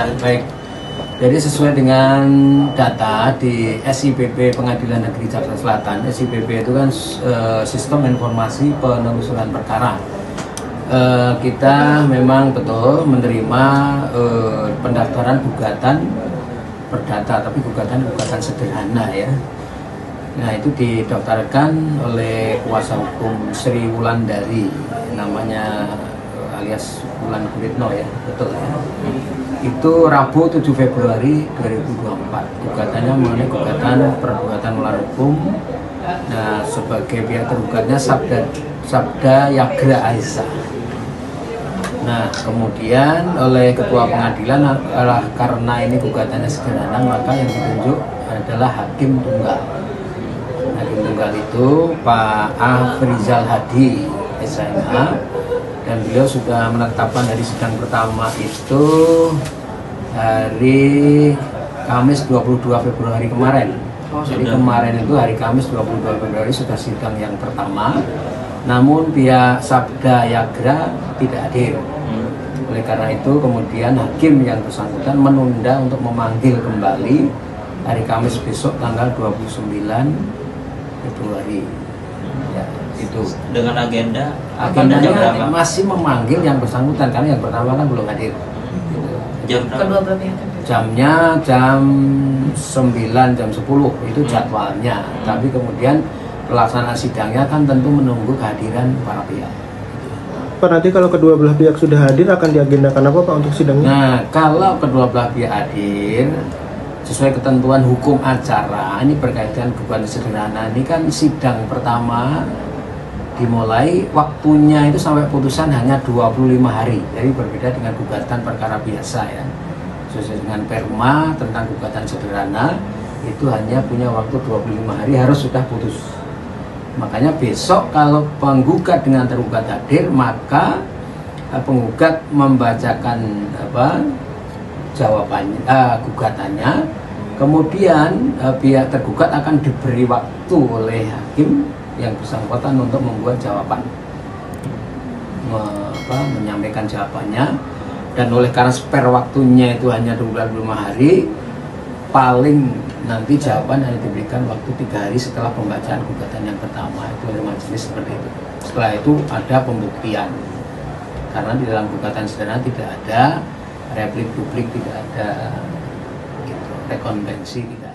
Baik. Jadi sesuai dengan data di SIPP Pengadilan Negeri Jakarta Selatan, SIPP itu kan eh, sistem informasi penelusuran perkara. Eh, kita memang betul menerima eh, pendaftaran gugatan perdata, tapi gugatan gugatan sederhana ya. Nah itu didaftarkan oleh kuasa hukum Sri Wulandari, namanya alias Wulan Guritno ya, betul ya. Itu Rabu 7 Februari 2024 gugatannya mengenai gugatan perbuatan melawan hukum. Nah sebagai pihak tergugatnya Sabda Sabda Yagra Aisyah nah kemudian oleh ketua pengadilan adalah karena ini gugatannya sederhana maka yang ditunjuk adalah hakim tunggal. Hakim tunggal itu Pak Afrizal Hadi SMA dan beliau sudah menetapkan dari sidang pertama itu hari Kamis 22 Februari kemarin. Oh, Jadi sudah. kemarin itu hari Kamis 22 Februari sudah sidang yang pertama. Namun pihak Sabda Yagra tidak hadir. Hmm. Oleh karena itu kemudian hakim yang bersangkutan menunda untuk memanggil kembali hari Kamis besok tanggal 29 Februari. Ya, itu Dengan agenda jam agendanya berapa? masih memanggil yang bersangkutan karena yang pertama kan belum hadir Gitu. Jam berapa? kedua pihak jamnya jam 9 jam 10 itu Hmm. jadwalnya tapi kemudian pelaksanaan sidangnya kan tentu menunggu kehadiran para pihak Pak nanti kalau kedua belah pihak sudah hadir akan diagendakan apa Pak untuk sidangnya? nah kalau kedua belah pihak hadir sesuai ketentuan hukum acara ini berkaitan gugatan sederhana ini kan sidang pertama dimulai waktunya itu sampai putusan hanya 25 hari. Jadi berbeda dengan gugatan perkara biasa ya. Sesuai dengan perma tentang gugatan sederhana itu hanya punya waktu 25 hari harus sudah putus. Makanya besok kalau penggugat dengan tergugat hadir maka eh, penggugat membacakan apa jawabannya eh, gugatannya. Kemudian eh, pihak tergugat akan diberi waktu oleh hakim yang bersangkutan untuk membuat jawaban. Me- apa, menyampaikan jawabannya. Dan oleh karena spare waktunya itu hanya 25 hari paling nanti jawaban hanya diberikan waktu tiga hari setelah pembacaan gugatan yang pertama. Itu oleh majelis seperti itu. Setelah itu ada pembuktian. Karena di dalam gugatan sederhana tidak ada replik publik tidak ada gitu, rekonvensi tidak